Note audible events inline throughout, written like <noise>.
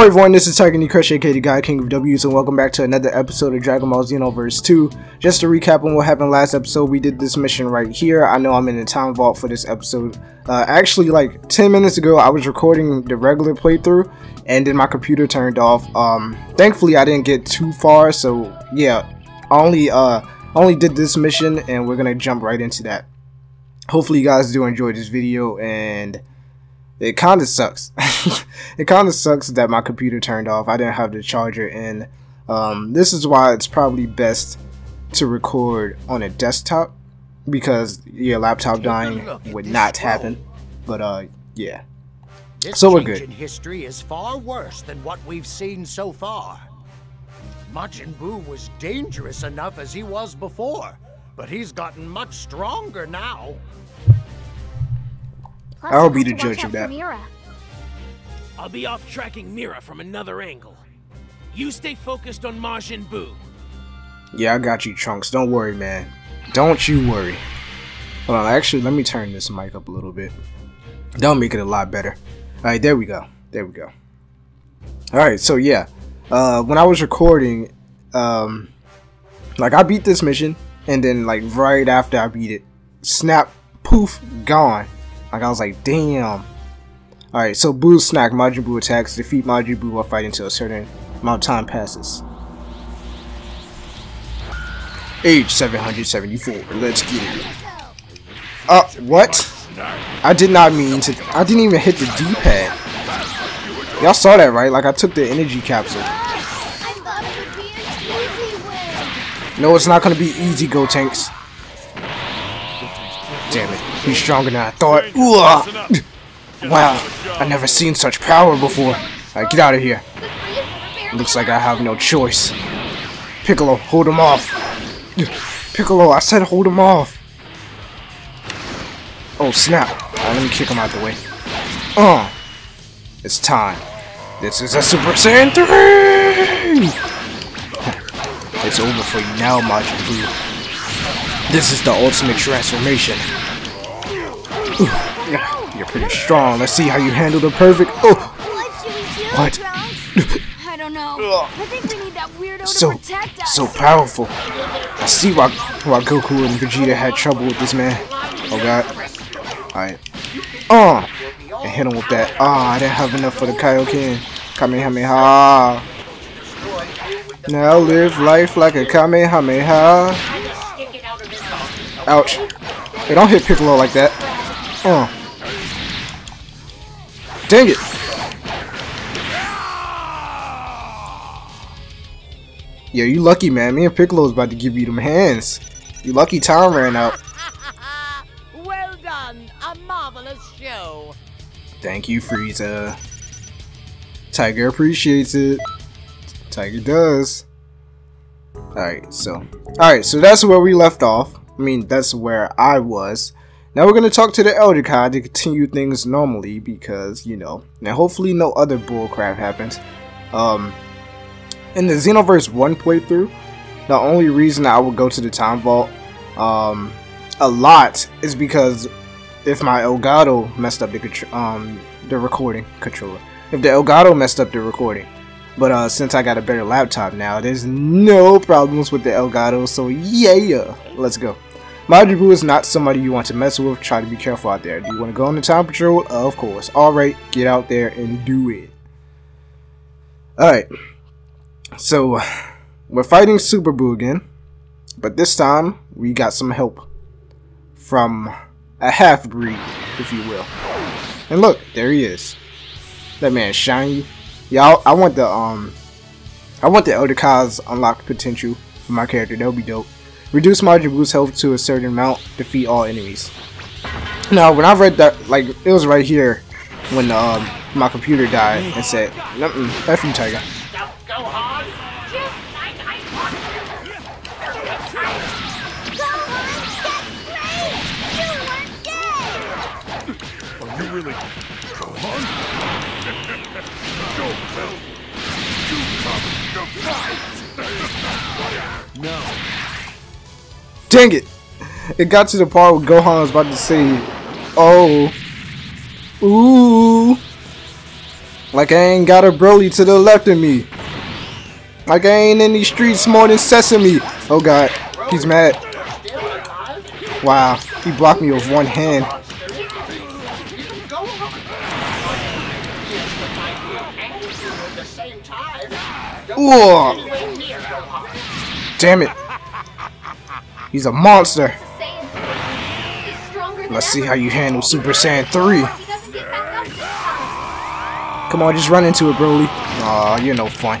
Hello everyone, this is Tyger Crush aka the Guy King of W's and welcome back to another episode of Dragon Ball Xenoverse 2. Just to recap on what happened last episode, we did this mission right here. I know I'm in the time vault for this episode. Uh, actually, like 10 minutes ago, I was recording the regular playthrough and then my computer turned off. Um, thankfully, I didn't get too far, so yeah, only, uh, only did this mission and we're gonna jump right into that. Hopefully you guys do enjoy this video and it kind of sucks. <laughs> it kind of sucks that my computer turned off. I didn't have the charger in. Um, this is why it's probably best to record on a desktop because your laptop dying would not happen. But uh, yeah. This So we're good. in history is far worse than what we've seen so far. Majin Buu was dangerous enough as he was before, but he's gotten much stronger now. Plus, I'll I'll be the judge of that. Mira. I'll be off tracking Mira from another angle. You stay focused on Majin Buu. Yeah, I got you, Trunks. Don't worry, man. Don't you worry. Hold on, actually, let me turn this mic up a little bit. That'll make it a lot better. Alright, there we go. There we go. Alright, so yeah. Uh, when I was recording, um, like, I beat this mission, and then, like, right after I beat it, snap, poof, gone. Like, I was like, damn. Alright, so Buu snack, Majin Buu attacks, defeat Majin Buu while fighting until a certain amount of time passes. Age 774. Let's get it. Uh, what? I did not mean to. I didn't even hit the D-pad. Y'all saw that, right? Like, I took the energy capsule. I thought it would be an easy win. No, it's not gonna be easy, Gotenks. Damn it. He's stronger than I thought. Wow, i never seen such power before. Alright, get out of here. Looks like I have no choice. Piccolo, hold him off. Piccolo, I said hold him off. Oh, snap. Alright, let me kick him out the way. Uh, it's time. This is a Super Saiyan 3! <laughs> It's over for you now, Majin Buu. This is the ultimate transformation. Ooh, You're pretty strong. Let's see how you handle the perfect. Oh, What should we do, What? I don't know. I think we need that weirdo so to protect us. so powerful. I see why why Goku and Vegeta had trouble with this man. Oh god. Alright. Oh, and hit him with that. Ah, I didn't have enough for the Kaioken. Kamehameha. Now live life like a Kamehameha. Ouch. Hey, don't hit Piccolo like that. Uh. Dang it. Yeah, you lucky, man. Me and Piccolo's about to give you them hands. You lucky time ran out. <laughs> well done! A marvelous show! Thank you, Frieza. Tyger appreciates it. Tyger does. Alright, so. Alright, so that's where we left off. I mean, that's where I was. Now we're gonna talk to the Elder Kai to continue things normally because, you know, and hopefully no other bullcrap happens. Um, in the Xenoverse 1 playthrough, the only reason I would go to the Time Vault um, a lot is because if my Elgato messed up the um the recording controller, if the Elgato messed up the recording, but uh since I got a better laptop now, there's no problems with the Elgato. So yeah, let's go. Majin Buu is not somebody you want to mess with. Try to be careful out there. Do you want to go on the time patrol? Of course. All right, get out there and do it. All right. So we're fighting Super Buu again, but this time we got some help from a half breed, if you will. And look, there he is. That man shiny. I, I want the um, I want the Elder Kai's unlocked potential for my character. That'll be dope. Reduce Majin Buu's health to a certain amount. Defeat all enemies. Now, when I read that, like it was right here when um my computer died and said, "Mm, "F you, Tyger." You really Gohan? Go, Bell. You come to fight. No. Dang it! It got to the part where Gohan was about to say, "Oh, ooh." Like I ain't got a Broly to the left of me. Like I ain't in these streets more than Sesame. Oh god, he's mad. Wow, he blocked me with one hand. Ooh. Damn it. He's a monster. Saiyan is stronger than Let's see how you handle Super Saiyan 3. He doesn't get back up this time. Come on, just run into it, Broly. Aw, you're no fun.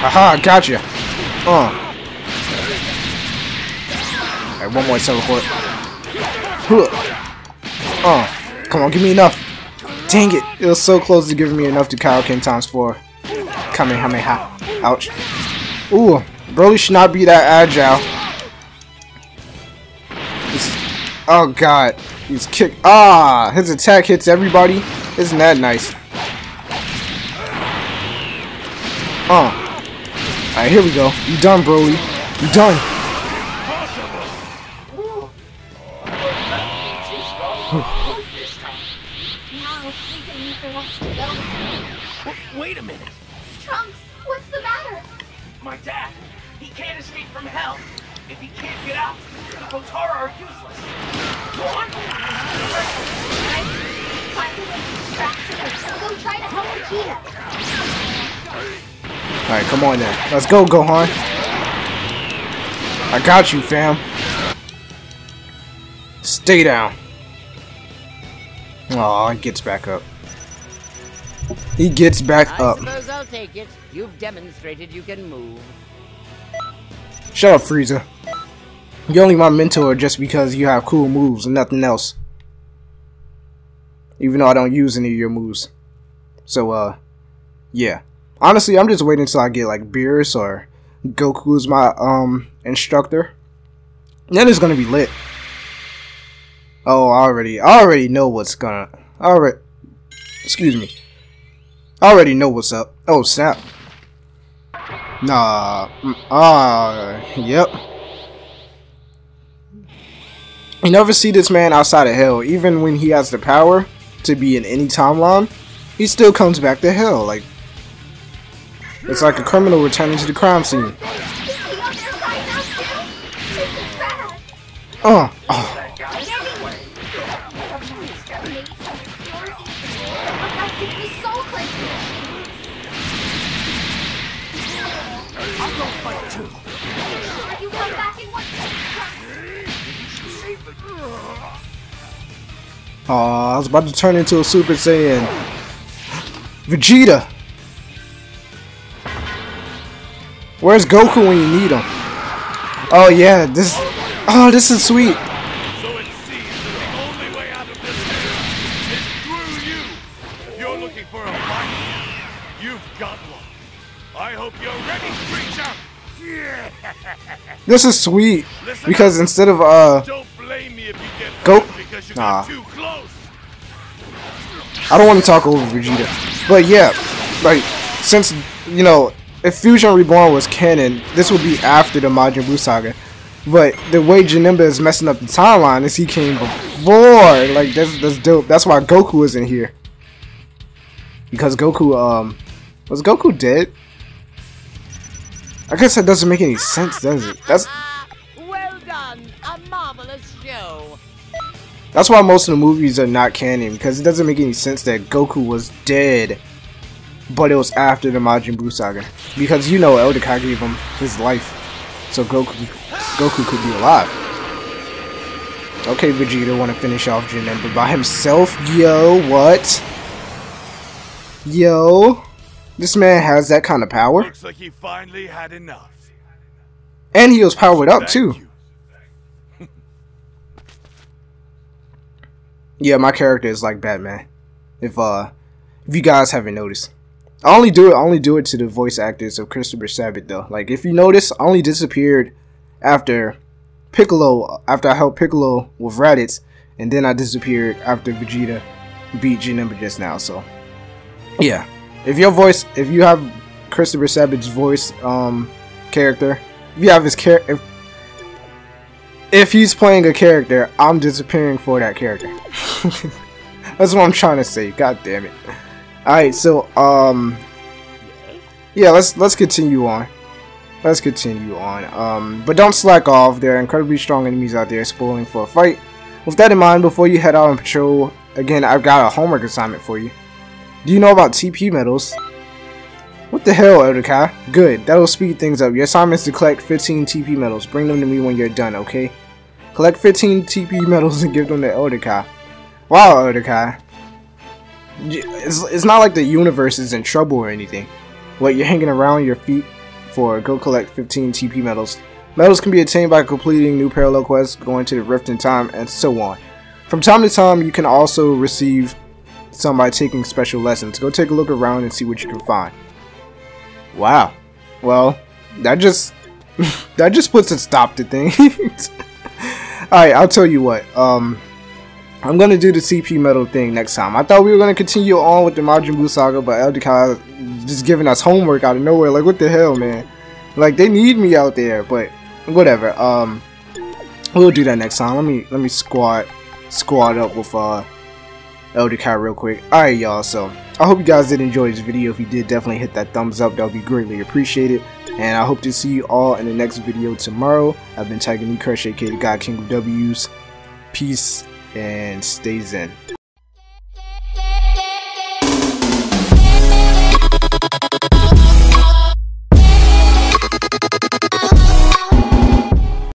Haha, gotcha. Uh. Alright, one more teleport. Huh. Uh. Come on, give me enough. Dang it. It was so close to giving me enough to Kaioken times 4. Kamehameha. Ouch. Ooh, Broly should not be that agile. This- oh god. He's kick. Ah, his attack hits everybody. Isn't that nice? Uh. Alright, here we go. You done, Broly. You done. <sighs> Alright, come on then. Let's go, Gohan. I got you, fam. Stay down. Aw, he gets back up. He gets back I up. suppose I'll take it. You've demonstrated you can move. Shut up, Frieza. You're only my mentor just because you have cool moves and nothing else. Even though I don't use any of your moves. So, uh, yeah. Honestly, I'm just waiting until I get, like, Beerus or Goku's my, um, instructor. Then it's gonna be lit. Oh, I already, I already know what's gonna, I already, excuse me. I already know what's up. Oh, snap. Nah. mm, Ah, yep. You never see this man outside of hell. Even when he has the power to be in any timeline, he still comes back to hell. Like, it's like a criminal returning to the crime scene. Oh, Aw, I was about to turn into a Super Saiyan. Vegeta! Where's Goku when you need him? Oh yeah, this. Oh, this is sweet. So it seems that the only way out of this is through you. If you're looking for a fight, you've got one. I hope you're ready, creature. This is sweet because instead of uh, Don't blame me if you get Go- because you Nah. too close. I don't want to talk over Vegeta, but yeah, like since you know if Fusion Reborn was canon, this would be after the Majin Buu saga. But the way Janemba is messing up the timeline is he came before. Like that's that's dope. That's why Goku isn't here. Because Goku um was Goku dead? I guess that doesn't make any sense, does it? That's well done. A marvelous show. That's why most of the movies are not canon because it doesn't make any sense that Goku was dead, but it was after the Majin Buu saga. Because you know Elder Kai gave him his life, so Goku Goku could be alive. Okay, Vegeta want to finish off Janemba by himself. Yo, what? Yo, this man has that kind of power, Looks like he finally had enough. and he was powered up too. Yeah, my character is like Batman. If uh, if you guys haven't noticed, I only do it. I only do it to the voice actors of Christopher Sabat though. Like if you notice, I only disappeared after Piccolo. After I helped Piccolo with Raditz, and then I disappeared after Vegeta beat Janemba just now. So yeah, if your voice, if you have Christopher Sabat's voice um character, if you have his character. If, if he's playing a character, I'm disappearing for that character. <laughs> That's what I'm trying to say. God damn it. Alright, so um Yeah, let's let's continue on. Let's continue on. Um but don't slack off. There are incredibly strong enemies out there spoiling for a fight. With that in mind, before you head out on patrol, again I've got a homework assignment for you. Do you know about TP medals? What the hell, Elder Kai? Good, that'll speed things up. Your assignment is to collect 15 TP medals. Bring them to me when you're done, okay? Collect 15 TP medals and give them to Elder Kai. Wow, Elder Kai. It's, it's not like the universe is in trouble or anything. What, you're hanging around your feet for go collect 15 TP medals. Medals can be attained by completing new parallel quests, going to the Rift in Time, and so on. From time to time, you can also receive some by taking special lessons. Go take a look around and see what you can find. Wow. Well, that just <laughs> that just puts a stop to things. <laughs> Alright, I'll tell you what. Um I'm gonna do the TP medal thing next time. I thought we were gonna continue on with the Majin Buu saga, but Elder Kai just giving us homework out of nowhere. Like what the hell, man? Like they need me out there, but whatever. Um we'll do that next time. Let me let me squad squad up with uh Elder Kai real quick. Alright y'all, so I hope you guys did enjoy this video. If you did, definitely hit that thumbs up. That would be greatly appreciated. And I hope to see you all in the next video tomorrow. I've been tagging Me Crush, aka the God King of W's. Peace and stay zen.